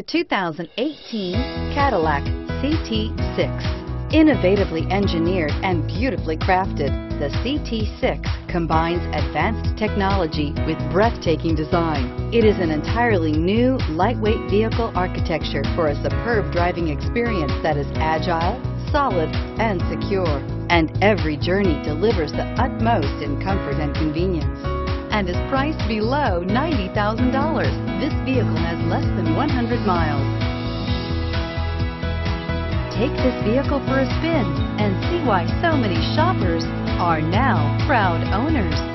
The 2018 Cadillac CT6. Innovatively engineered and beautifully crafted, the CT6 combines advanced technology with breathtaking design. It is an entirely new, lightweight vehicle architecture for a superb driving experience that is agile, solid, and secure. And every journey delivers the utmost in comfort and convenience and is priced below $90,000. This vehicle has less than 100 miles. Take this vehicle for a spin and see why so many shoppers are now proud owners.